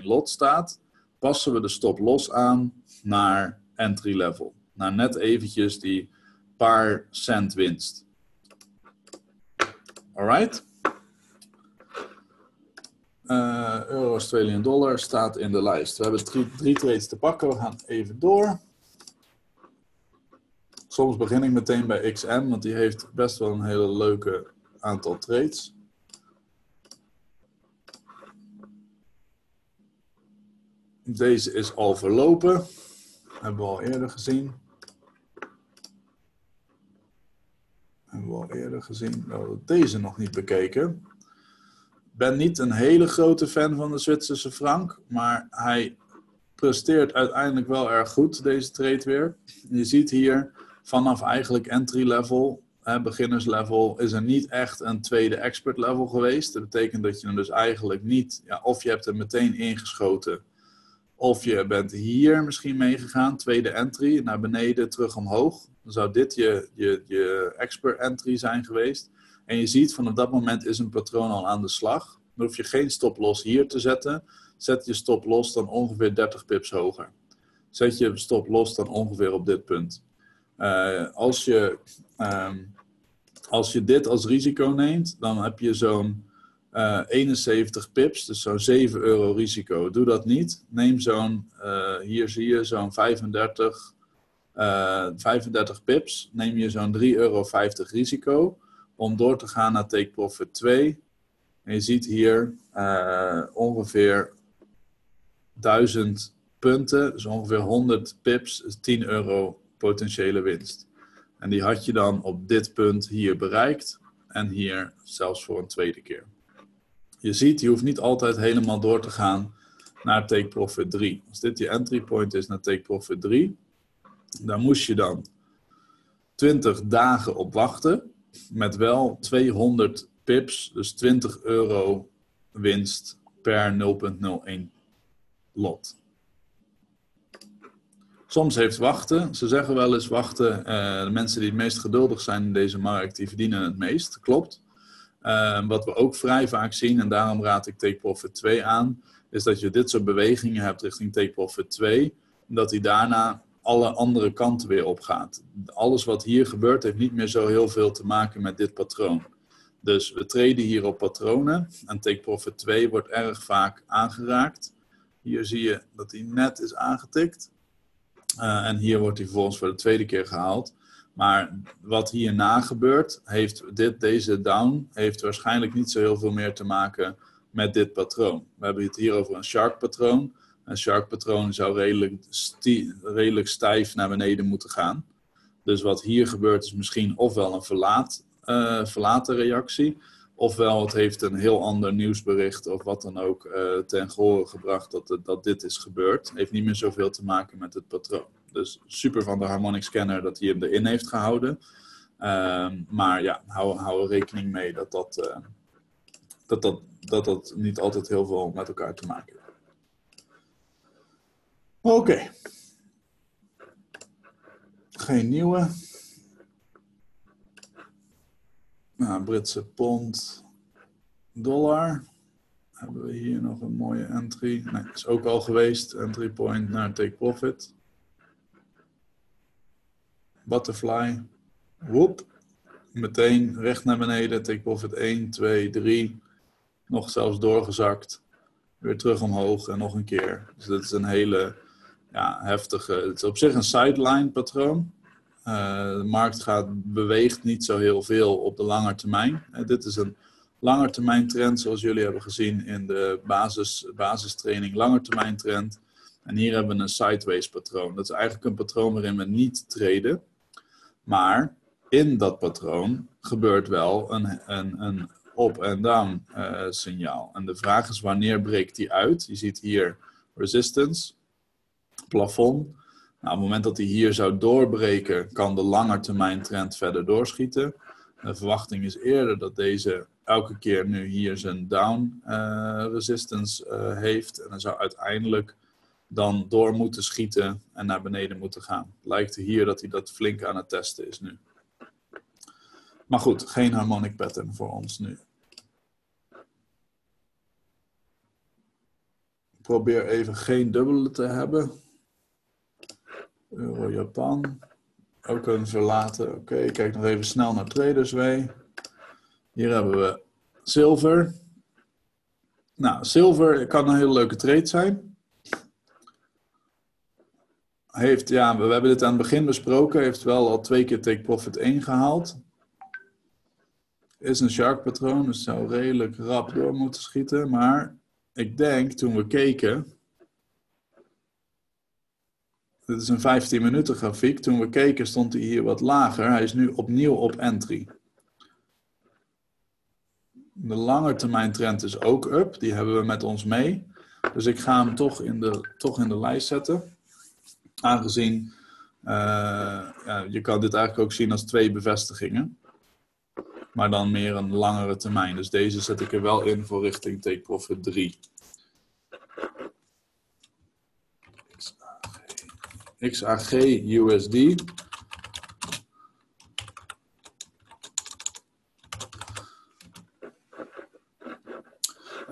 0.01 lot staat, passen we de stop los aan naar entry level. Naar net eventjes die paar cent winst. Alright? Uh, euro, Australian dollar staat in de lijst. We hebben drie, trades te pakken. We gaan even door. Soms begin ik meteen bij XM, want die heeft best wel een hele leuke aantal trades. Deze is al verlopen. Hebben we al eerder gezien. Hebben we al eerder gezien. Hadden deze nog niet bekeken. Ben niet een hele grote fan van de Zwitserse frank, maar hij presteert uiteindelijk wel erg goed, deze trade weer. Je ziet hier vanaf eigenlijk entry level, beginners level, is er niet echt een tweede expert level geweest. Dat betekent dat je hem dus eigenlijk niet, ja, of je hebt er meteen ingeschoten, of je bent hier misschien meegegaan, tweede entry, naar beneden, terug omhoog. Dan zou dit je, je, je expert entry zijn geweest. En je ziet van op dat moment is een patroon al aan de slag. Dan hoef je geen stop los hier te zetten. Zet je stop los dan ongeveer 30 pips hoger. Zet je stop los dan ongeveer op dit punt. Uh, als, je, um, als je dit als risico neemt, dan heb je zo'n uh, eh, 71 pips, dus zo'n 7 euro risico. Doe dat niet. Neem zo'n, uh, hier zie je zo'n 35, 35 pips. Neem je zo'n 3,50 euro risico om door te gaan naar Take Profit 2. En je ziet hier ongeveer 1000 punten, dus ongeveer 100 pips, 10 euro potentiële winst. En die had je dan op dit punt hier bereikt en hier zelfs voor een tweede keer. Je ziet, je hoeft niet altijd helemaal door te gaan naar take profit 3. Als dit je entry point is naar take profit 3, dan moest je dan 20 dagen op wachten met wel 200 pips, dus 20 euro winst per 0.01 lot. Soms heeft wachten. Ze zeggen wel eens wachten. Uh, de mensen die het meest geduldig zijn in deze markt, die verdienen het meest. Klopt. Uh, wat we ook vrij vaak zien, en daarom raad ik Take Profit 2 aan, is dat je dit soort bewegingen hebt richting Take Profit 2, dat die daarna alle andere kanten weer opgaat. Alles wat hier gebeurt heeft niet meer zo heel veel te maken met dit patroon. Dus we treden hier op patronen en Take Profit 2 wordt erg vaak aangeraakt. Hier zie je dat hij net is aangetikt. Uh, en hier wordt hij vervolgens voor de tweede keer gehaald. Maar wat hierna gebeurt, heeft dit, deze down heeft waarschijnlijk niet zo heel veel meer te maken met dit patroon. We hebben het hier over een shark patroon. Een shark patroon zou redelijk, redelijk stijf naar beneden moeten gaan. Dus wat hier gebeurt is misschien ofwel een verlaat, uh, verlaten reactie. Ofwel het heeft een heel ander nieuwsbericht of wat dan ook uh, ten gehore gebracht dat, dat dit is gebeurd. Het heeft niet meer zoveel te maken met het patroon. Dus super van de Harmonic Scanner dat hij hem erin heeft gehouden. Uh, maar ja, hou, hou er rekening mee dat dat, uh, dat, dat, dat dat niet altijd heel veel met elkaar te maken heeft. Oké. Geen nieuwe. Nou, Britse pond, dollar. Hebben we hier nog een mooie entry. Nee, is ook al geweest. Entry point naar take profit. butterfly, woep, meteen recht naar beneden, take profit 1, 2, 3, nog zelfs doorgezakt, weer terug omhoog en nog een keer. Dus dat is een hele ja, heftige, het is op zich een sideline patroon. Uh, de markt gaat, beweegt niet zo heel veel op de lange termijn. Uh, dit is een langetermijn trend, zoals jullie hebben gezien in de basis, basistraining, langetermijn trend. En hier hebben we een sideways patroon. Dat is eigenlijk een patroon waarin we niet treden. Maar in dat patroon gebeurt wel een, een, een up- en down signaal. En de vraag is wanneer breekt die uit? Je ziet hier resistance, plafond. Nou, op het moment dat die hier zou doorbreken, kan de langetermijn trend verder doorschieten. De verwachting is eerder dat deze elke keer nu hier zijn down uh, resistance uh, heeft. En dan zou uiteindelijk dan door moeten schieten en naar beneden moeten gaan. Lijkt hier dat hij dat flink aan het testen is nu. Maar goed, geen harmonic pattern voor ons nu. Ik probeer even geen dubbele te hebben. Euro-Japan. Ook een verlaten. Oké, okay, kijk nog even snel naar Tradersway. Hier hebben we zilver. Nou, zilver kan een hele leuke trade zijn. Heeft, ja, we hebben dit aan het begin besproken. Heeft wel al twee keer take profit 1 gehaald. Is een shark patroon, dus zou redelijk rap door moeten schieten. Maar ik denk toen we keken. Dit is een 15 minuten grafiek. Toen we keken stond hij hier wat lager. Hij is nu opnieuw op entry. De langetermijn trend is ook up. Die hebben we met ons mee. Dus ik ga hem toch in de, toch in de lijst zetten. Aangezien, uh, ja, je kan dit eigenlijk ook zien als twee bevestigingen. Maar dan meer een langere termijn. Dus deze zet ik er wel in voor richting take profit 3. XAG, USD.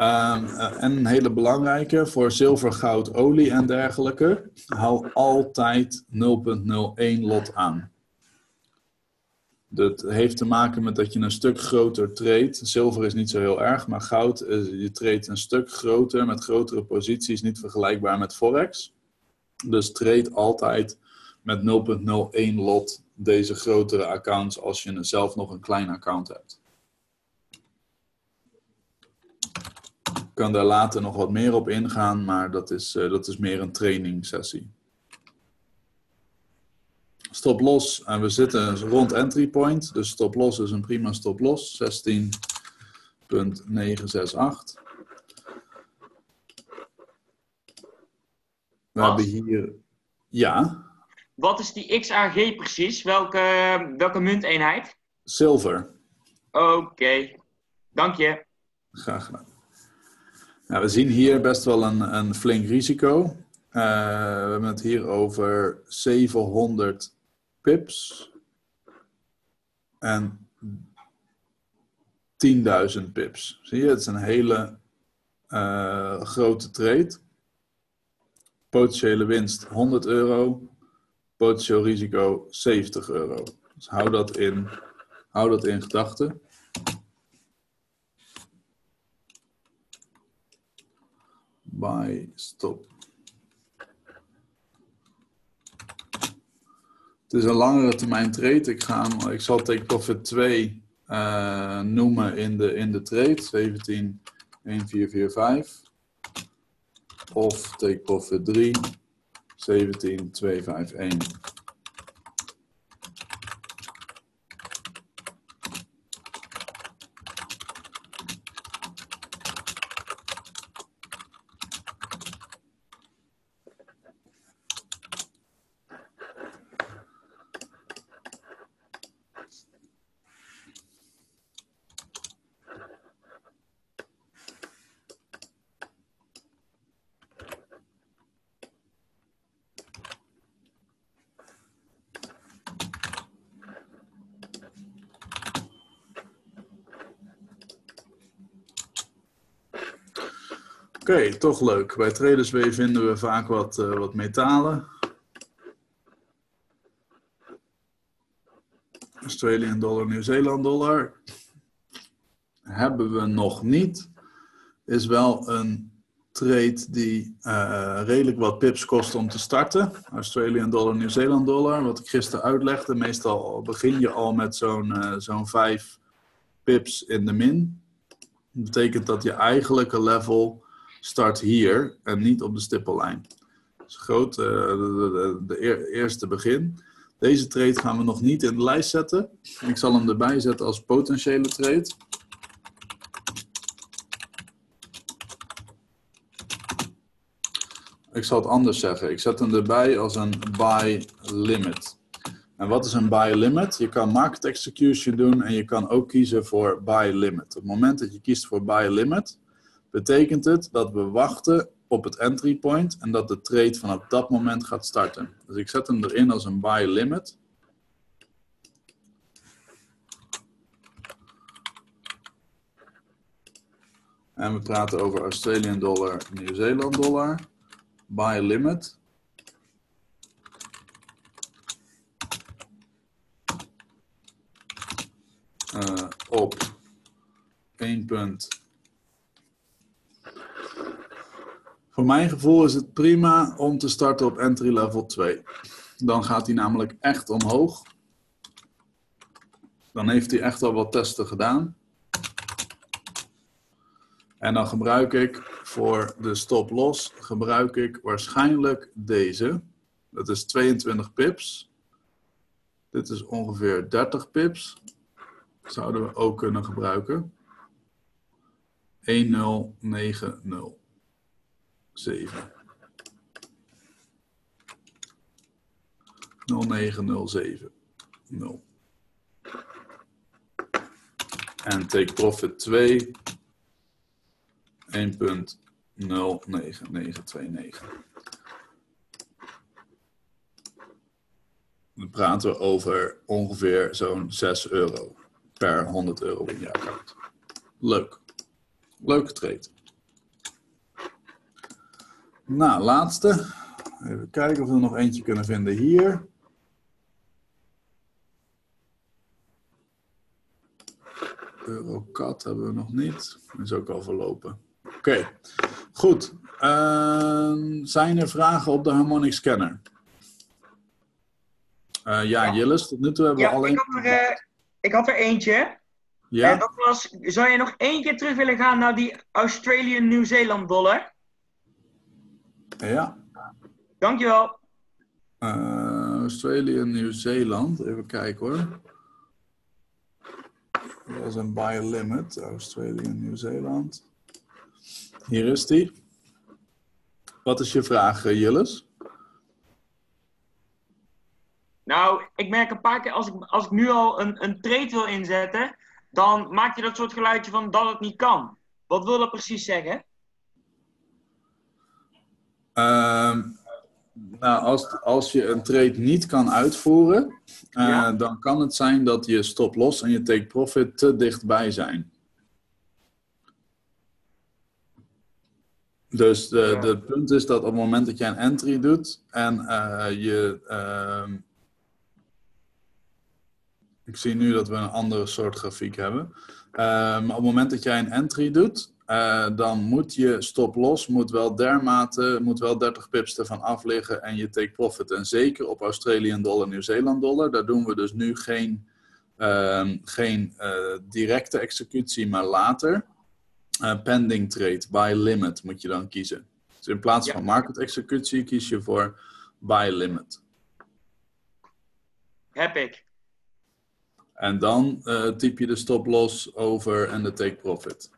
Um, en een hele belangrijke voor zilver, goud, olie en dergelijke. Hou altijd 0.01 lot aan. Dat heeft te maken met dat je een stuk groter treedt. Zilver is niet zo heel erg, maar goud, je treedt een stuk groter met grotere posities, niet vergelijkbaar met Forex. Dus treed altijd met 0.01 lot deze grotere accounts als je zelf nog een klein account hebt. Ik kan daar later nog wat meer op ingaan, maar dat is, uh, dat is meer een training sessie. Stop los, en we zitten rond entry point, dus stop los is een prima stop los, 16.968. We hebben hier, ja. Wat is die XAG precies? Welke, welke munteenheid? Zilver. Oké, okay. dank je. Graag gedaan. Nou, we zien hier best wel een, een flink risico. Uh, we hebben het hier over 700 pips en 10.000 pips. Zie je, het is een hele uh, grote trade. Potentiële winst 100 euro, potentieel risico 70 euro. Dus hou dat in, hou dat in gedachten. Buy, stop. Het is een langere termijn trade. Ik, ga ik zal take profit 2 uh, noemen in de, in de trade. 17, 1445. Of take profit 3, 17, 251. Oké, okay, toch leuk. Bij Tradersway vinden we vaak wat, uh, wat metalen. Australian dollar, Nieuw-Zeeland dollar. Hebben we nog niet. Is wel een trade die uh, redelijk wat pips kost om te starten. Australian dollar, Nieuw-Zeeland dollar. Wat ik gisteren uitlegde. Meestal begin je al met zo'n uh, zo'n 5 pips in de min. Dat betekent dat je eigenlijke level start hier en niet op de stippellijn. Dus groot, de, de, de, eerste begin. Deze trade gaan we nog niet in de lijst zetten. Ik zal hem erbij zetten als potentiële trade. Ik zal het anders zeggen. Ik zet hem erbij als een buy limit. En wat is een buy limit? Je kan market execution doen en je kan ook kiezen voor buy limit. Op het moment dat je kiest voor buy limit, betekent het dat we wachten op het entry point en dat de trade vanaf dat moment gaat starten. Dus ik zet hem erin als een buy limit. En we praten over Australian dollar, Nieuw-Zeeland dollar. Buy limit. Uh, op 1 punt Voor mijn gevoel is het prima om te starten op entry level 2. Dan gaat hij namelijk echt omhoog. Dan heeft hij echt al wat testen gedaan. En dan gebruik ik voor de stop loss gebruik ik waarschijnlijk deze. Dat is 22 pips. Dit is ongeveer 30 pips. Zouden we ook kunnen gebruiken. 1090. 7. 0907. 0. En take profit 2. 1.09929. Dan praten we over ongeveer zo'n 6 euro per 100 euro in je account. Leuk. Leuke trade. Nou, laatste. Even kijken of we er nog eentje kunnen vinden hier. Eurocat hebben we nog niet. Is ook al verlopen. Oké, goed. Uh, zijn er vragen op de Harmonic Scanner? Uh, ja, ja, Jillis, tot nu toe hebben ja, we alleen... Ik had, er, uh, ik had er eentje. Ja. En dat was, zou je nog één keer terug willen gaan naar die Australian Nieuw-Zeeland dollar? Ja. Dankjewel. Uh, Australië en Nieuw-Zeeland. Even kijken hoor. Dat is een buy limit. Australië en Nieuw-Zeeland. Hier is die. Wat is je vraag, eh, Jillis? Nou, ik merk een paar keer als ik, als ik nu al een, een trade wil inzetten, dan maak je dat soort geluidje van dat het niet kan. Wat wil dat precies zeggen? Uh, nou, als, als je een trade niet kan uitvoeren, uh, dan kan het zijn dat je stop-loss en je take-profit te dichtbij zijn. Dus de, de punt is dat op het moment dat je een entry doet en uh, je. Uh, ik zie nu dat we een andere soort grafiek hebben. Maar op het moment dat jij een entry doet, uh, dan moet je stop los, moet wel dermate, moet wel 30 pips ervan af liggen en je take profit. En zeker op Australian dollar, Nieuw-Zeeland dollar, daar doen we dus nu geen, uh, geen uh, directe executie, maar later. Eh, pending trade, by limit moet je dan kiezen. Dus in plaats ja. van market executie kies je voor by limit. Heb ik. En dan typ je de stop loss over en de take profit.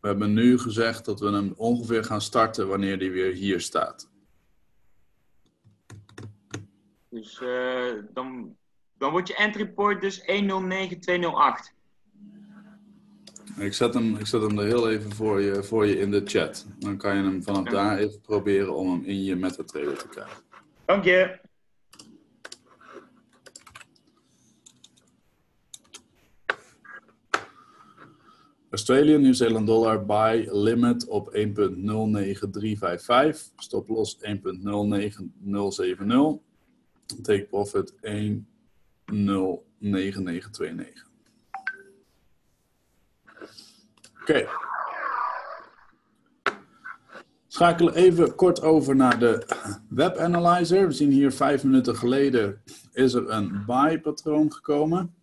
We hebben nu gezegd dat we hem ongeveer gaan starten wanneer die weer hier staat. Dus uh, dan, dan wordt je entry point dus 109208. Ik zet, hem, ik zet hem er heel even voor je, voor je in de chat. Dan kan je hem vanaf daar even proberen om hem in je MetaTrader te krijgen. Dank je. Australian New Zealand dollar buy limit op 1.09355. Stop loss 1.09070. Take profit 1.09929. Oké. Schakelen even kort over naar de Web Analyzer. We zien hier vijf minuten geleden is er een buy patroon gekomen.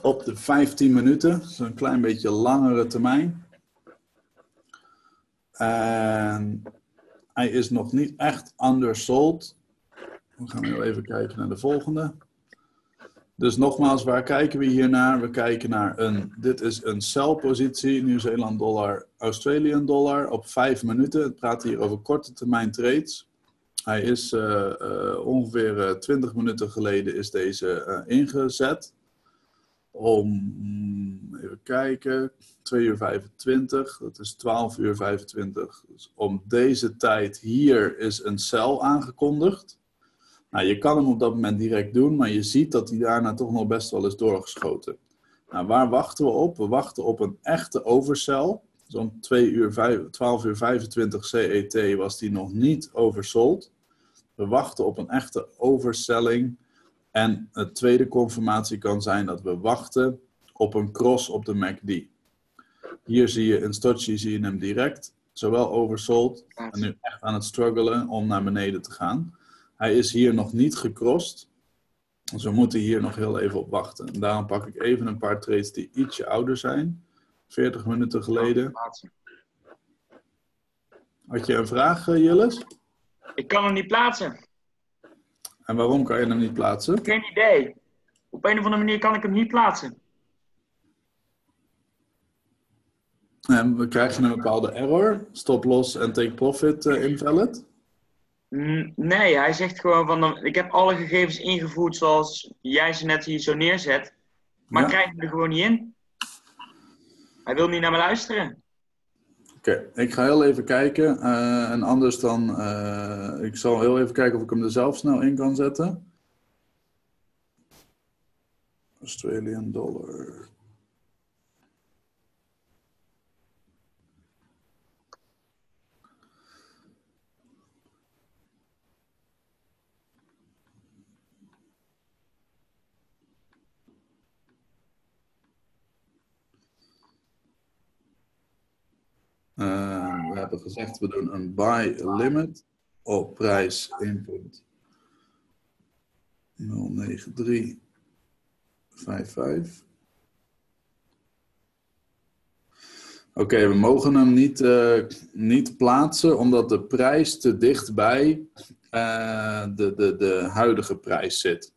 Op de 15 minuten, dus een klein beetje langere termijn. En hij is nog niet echt undersold. We gaan nu even kijken naar de volgende. Dus nogmaals, waar kijken we hier naar? We kijken naar een, dit is een sell-positie, Nieuw-Zeeland dollar, Australian dollar op 5 minuten. Het praat hier over korte termijn trades. Hij is uh, uh, ongeveer 20 minuten geleden is deze ingezet. Om, even kijken, 2 uur 25, dat is 12 uur 25. Dus om deze tijd hier is een sell aangekondigd. Nou, je kan hem op dat moment direct doen, maar je ziet dat hij daarna toch nog best wel is doorgeschoten. Nou, waar wachten we op? We wachten op een echte oversell. Dus om 2 uur 5, 12 uur 25 CET was die nog niet oversold. We wachten op een echte overselling. En de tweede confirmatie kan zijn dat we wachten op een cross op de MACD. Hier zie je in Stotchi zie je hem direct, zowel oversold en nu echt aan het struggelen om naar beneden te gaan. Hij is hier nog niet gecrossed. Dus we moeten hier nog heel even op wachten. En daarom pak ik even een paar trades die ietsje ouder zijn. 40 minuten geleden. Had je een vraag, uh, Jillis? Ik kan hem niet plaatsen. En waarom kan je hem niet plaatsen? Geen idee. Op een of andere manier kan ik hem niet plaatsen. En we krijgen een bepaalde error. Stop loss en take profit uh, invalid. Nee, hij zegt gewoon van, ik heb alle gegevens ingevoerd zoals jij ze net hier zo neerzet, maar ja. krijg hem er gewoon niet in. Hij wil niet naar me luisteren. Oké, ik ga heel even kijken. Uh, en anders dan, uh, ik zal heel even kijken of ik hem er zelf snel in kan zetten. Australian dollar. Uh, we hebben gezegd, we doen een buy limit op prijs 1.09355. Oké, we mogen hem niet, uh, niet plaatsen omdat de prijs te dicht bij uh, de, de, de huidige prijs zit.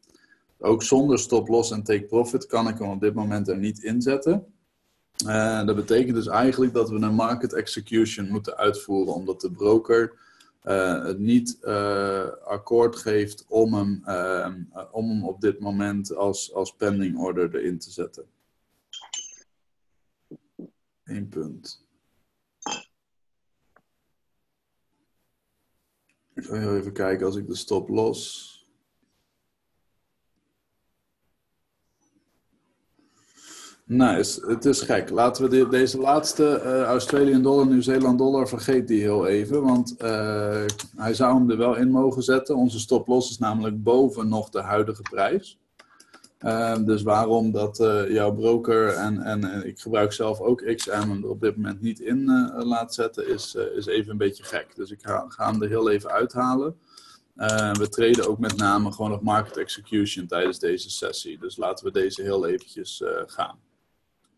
Ook zonder stop loss en take profit kan ik hem op dit moment er niet inzetten. Uh, dat betekent dus eigenlijk dat we een market execution moeten uitvoeren, omdat de broker uh, het niet uh, akkoord geeft om hem, om hem op dit moment als, als pending order erin te zetten. Eén punt. Ik ga even kijken als ik de stop los. Nice, het is gek. Laten we deze laatste uh, Australian dollar, Nieuw-Zeeland dollar, vergeet die heel even. Want uh, hij zou hem er wel in mogen zetten. Onze stop loss is namelijk boven nog de huidige prijs. Uh, dus waarom dat jouw broker en, en ik gebruik zelf ook XM hem er op dit moment niet in laat zetten, is, is even een beetje gek. Dus ik ga, ga hem er heel even uithalen. we treden ook met name gewoon op market execution tijdens deze sessie. Dus laten we deze heel eventjes gaan.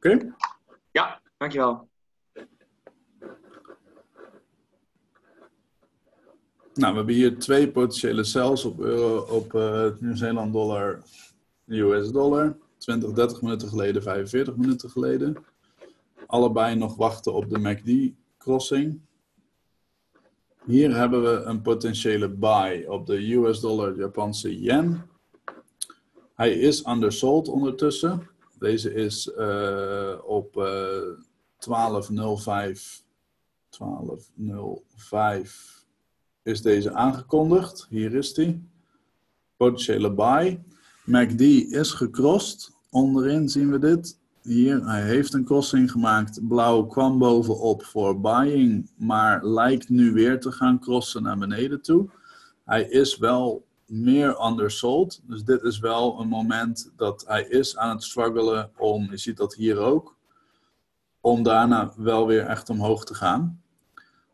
Oké? Okay? Ja, dankjewel. Nou, we hebben hier twee potentiële cells op, euro, op uh, Nieuw-Zeeland dollar, US dollar. 20, 30 minuten geleden, 45 minuten geleden. Allebei nog wachten op de MACD crossing. Hier hebben we een potentiële buy op de US dollar Japanse yen. Hij is undersold ondertussen. Deze is uh, op uh, 12.05 12.05 is deze aangekondigd. Hier is die. Potentiële buy. MACD is gecrossed onderin zien we dit. Hier, hij heeft een crossing gemaakt. Blauw kwam bovenop voor buying, maar lijkt nu weer te gaan crossen naar beneden toe. Hij is wel meer undersold. Dus dit is wel een moment dat hij is aan het struggelen om, je ziet dat hier ook, om daarna wel weer echt omhoog te gaan.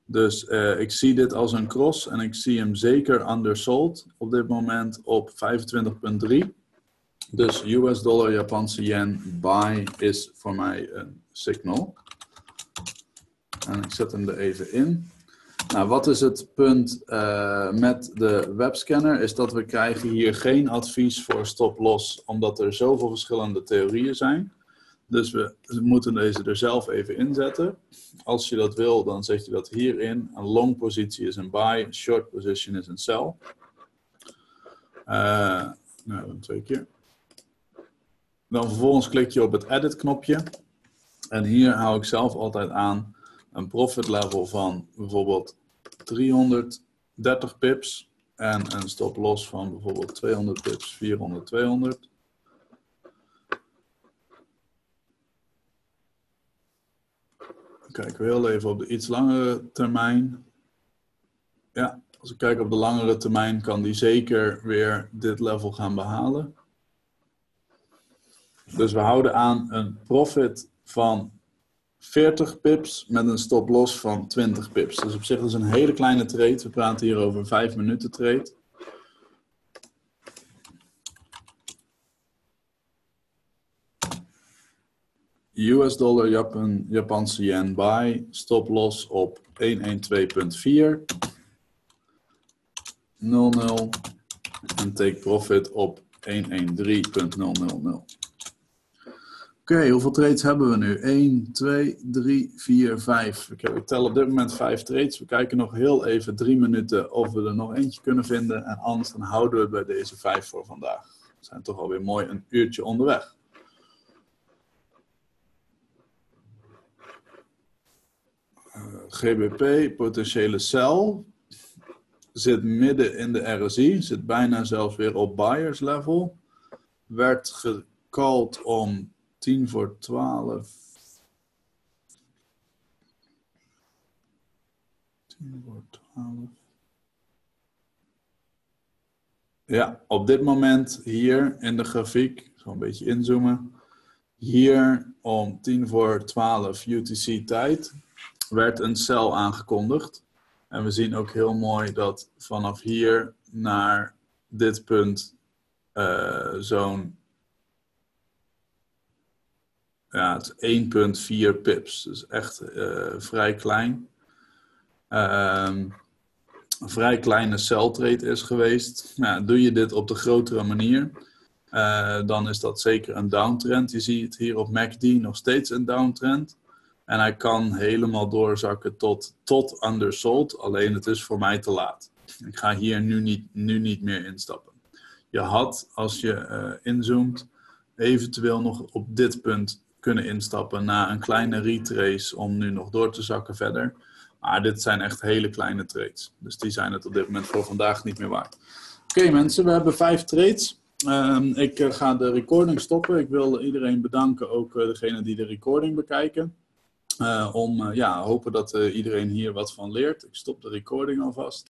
Dus uh, ik zie dit als een cross en ik zie hem zeker undersold op dit moment op 25,3. Dus US dollar, Japanse yen, buy is voor mij een signal. En ik zet hem er even in. Nou, wat is het punt uh, met de webscanner? Is dat we krijgen hier geen advies voor stop-loss, omdat er zoveel verschillende theorieën zijn. Dus we moeten deze er zelf even inzetten. Als je dat wil, dan zet je dat hierin. Een long positie is een buy, short position is een sell. Uh, nou, twee keer. Dan vervolgens klik je op het edit knopje. En hier hou ik zelf altijd aan een profit level van bijvoorbeeld 330 pips. En een stop loss van bijvoorbeeld 200 pips, 400, 200. Kijken we heel even op de iets langere termijn. Ja, als ik kijk op de langere termijn kan die zeker weer dit level gaan behalen. Dus we houden aan een profit van 40 pips met een stop loss van 20 pips. Dus op zich is een hele kleine trade. We praten hier over een 5 minuten trade. US dollar, Japan, Japanse yen buy, stop loss op 112.4, 00 en take profit op 113.000. Oké, hoeveel trades hebben we nu? 1, 2, 3, 4, 5. Ik, tel op dit moment 5 trades. We kijken nog heel even drie minuten of we er nog eentje kunnen vinden. En anders dan houden we bij deze 5 voor vandaag. We zijn toch alweer mooi een uurtje onderweg. Uh, GBP, potentiële cel, zit midden in de RSI, zit bijna zelfs weer op buyers level. Werd gecalled om 10 voor 12. 10 voor 12. Ja, op dit moment hier in de grafiek, zal een beetje inzoomen. Hier om 10 voor 12 UTC tijd werd een cel aangekondigd. En we zien ook heel mooi dat vanaf hier naar dit punt uh, zo'n ja, het is 1,4 pips. Dus echt uh, vrij klein. Uh, een vrij kleine celtrade is geweest. Nou, doe je dit op de grotere manier, uh, dan is dat zeker een downtrend. Je ziet hier op MACD nog steeds een downtrend. En hij kan helemaal doorzakken tot, tot undersold. Alleen het is voor mij te laat. Ik ga hier nu niet, nu niet meer instappen. Je had, als je uh, inzoomt, eventueel nog op dit punt kunnen instappen na een kleine retrace om nu nog door te zakken verder. Maar dit zijn echt hele kleine trades. Dus die zijn het op dit moment voor vandaag niet meer waard. Oké mensen, we hebben vijf trades. Um, ik uh, ga de recording stoppen. Ik wil iedereen bedanken, ook uh, degene die de recording bekijken. Uh, om ja, hopen dat iedereen hier wat van leert. Ik stop de recording alvast.